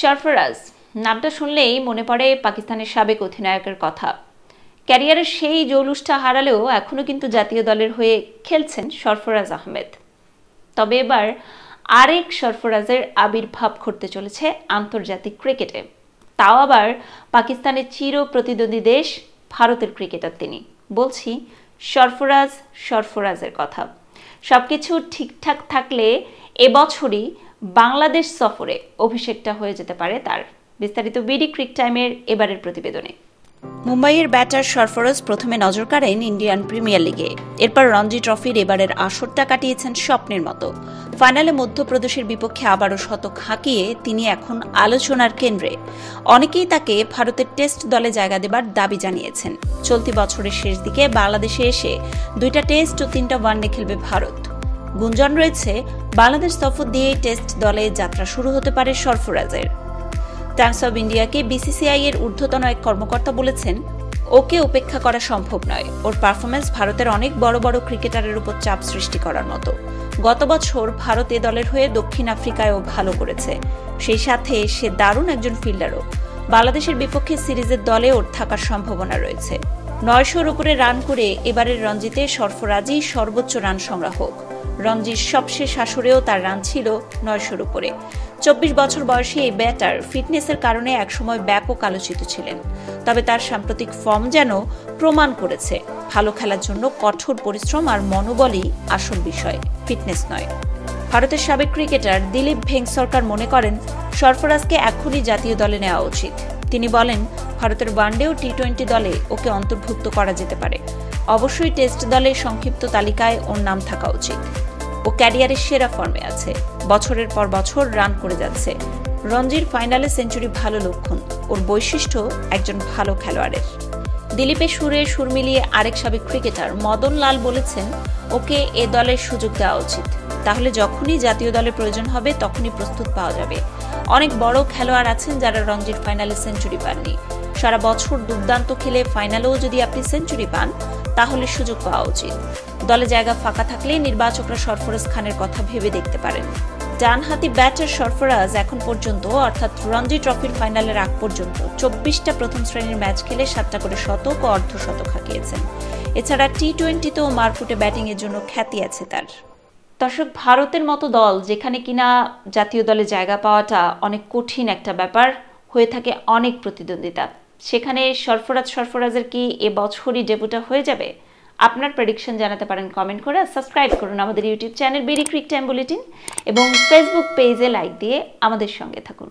সরফরাজ, নামটা শুনলেই মনে পড়ে পাকিস্তানের সাবেক অধিনায়কের কথা। ক্যারিয়ারের সেই জৌলুসটা হারালেও এখনও কিন্তু জাতীয় দলের হয়ে খেলছেন সরফরাজ আহমেদ। তবে এবার আরেক সরফরাজের আবির্ভাব ঘটতে চলেছে আন্তর্জাতিক ক্রিকেটে। তাও আবার পাকিস্তানের চির প্রতিদ্বন্দ্বী দেশ ভারতের ক্রিকেটার তিনি। বলছি, সরফরাজ সরফরাজের কথা। সবকিছু ঠিকঠাক থাকলে এবছরই বাংলাদেশ সফরে অভিষেকটা হয়ে যেতে পারে তার বিস্তারিত বিডি ক্রিক টাইমের এবারের প্রতিবেদনে। মুম্বাইয়ের ব্যাটার সরফরাজ প্রথমে নজর কাড়েন ইন্ডিয়ান প্রিমিয়ার লিগে। এরপর রঞ্জি ট্রফির এবারের আসরটা কাটিয়েছেন স্বপ্নের মতো। ফাইনালে মধ্যপ্রদেশের বিপক্ষে আবারও শতক হাঁকিয়ে তিনি এখন আলোচনার কেন্দ্রে। অনেকেই তাকে ভারতের টেস্ট দলে জায়গা দেবার দাবি জানিয়েছেন। চলতি বছরের শেষ দিকে বাংলাদেশে এসে দুইটা টেস্ট ও তিনটা ওয়ানডে খেলবে ভারত। গুঞ্জন রয়েছে, বাংলাদেশ সফর দিয়ে টেস্ট দলে যাত্রা শুরু হতে পারে সরফরাজের। টাইমস অব ইন্ডিয়াকে বিসিসিআই এর ঊর্ধ্বতন এক কর্মকর্তা বলেছেন, ওকে উপেক্ষা করা সম্ভব নয়। ওর পারফরমেন্স ভারতের অনেক বড় বড় ক্রিকেটারের উপর চাপ সৃষ্টি করার মতো। গত বছর ভারত এ দলের হয়ে দক্ষিণ আফ্রিকায়ও ভালো করেছে। সেই সাথে সে দারুণ একজন ফিল্ডারও। বাংলাদেশের বিপক্ষে সিরিজের দলে ওর থাকার সম্ভাবনা রয়েছে। নয়শোর উপরে রান করে এবারের রঞ্জিতে সরফরাজই সর্বোচ্চ রান সংগ্রাহক। রঞ্জির সবশেষ আসরেও তার রান ছিল নয়শোর উপরে। চব্বিশ বছর বয়সী এই ব্যাটার ফিটনেসের কারণে একসময় ব্যাপক আলোচিত ছিলেন। তবে তার সাম্প্রতিক ফর্ম যেন প্রমাণ করেছে, ভালো খেলার জন্য কঠোর পরিশ্রম আর মনোবলই আসল বিষয়, ফিটনেস নয়। ভারতের সাবেক ক্রিকেটার দিলীপ ভেং সরকার মনে করেন, সরফরাজকে এখনই জাতীয় দলে নেওয়া উচিত। তিনি বলেন, ভারতের ওয়ানডে ও টি টোয়েন্টি দলে ওকে অন্তর্ভুক্ত করা যেতে পারে। অবশ্যই টেস্ট দলের সংক্ষিপ্ত তালিকায় ওর নাম থাকা উচিত। ও ক্যারিয়ারের সেরা ফর্মে আছে। বছরের পর বছর রান করে যাচ্ছে। রঞ্জির ফাইনালে সেঞ্চুরি ভালো লক্ষণ। ওর বৈশিষ্ট্য একজন ভালো খেলোয়াড়ের। দিলীপের সুরে সুর মিলিয়ে আরেক সাবেক ক্রিকেটার মদন লাল বলেছেন, ওকে এ দলের সুযোগ দেওয়া উচিত। তাহলে যখনই জাতীয় দলের প্রয়োজন হবে, তখনই প্রস্তুত পাওয়া যাবে। অনেক বড় খেলোয়াড় আছেন যারা রঞ্জির ফাইনালে সেঞ্চুরি পাননি। সারা বছর দুর্দান্ত খেলে ফাইনালেও যদি আপনি সেঞ্চুরি পান, তাহলে সুযোগ পাওয়া উচিত। দলে জায়গা ফাঁকা থাকলে নির্বাচকরা সরফরাজ খানের কথা ভেবে দেখতে পারেন। ডানহাতি ব্যাটার সরফরাজ এখন পর্যন্ত, অর্থাৎ রঞ্জি ট্রফির ফাইনালের আগ পর্যন্ত, চব্বিশটা প্রথম শ্রেণির ম্যাচ খেলে সাতটা করে শতক ও অর্ধশতক হাঁকিয়েছেন। এছাড়া টি টোয়েন্টিতেও মারফুটে ব্যাটিংয়ের জন্য খ্যাতি আছে তার। দর্শক, ভারতের মতো দল যেখানে কিনা জাতীয় দলে জায়গা পাওয়াটা অনেক কঠিন একটা ব্যাপার, হয়ে থাকে অনেক প্রতিদ্বন্দ্বিতা। সেখানে সরফরাজ সরফরাজের কি এ বছরই ডেবুটা হয়ে যাবে? আপনার প্রেডিকশন জানাতে পারেন কমেন্ট করে সাবস্ক্রাইব করুন আমাদের YouTube channel BD cric time bulletin এবং ফেসবুক পেজে লাইক দিয়ে আমাদের সঙ্গে থাকুন।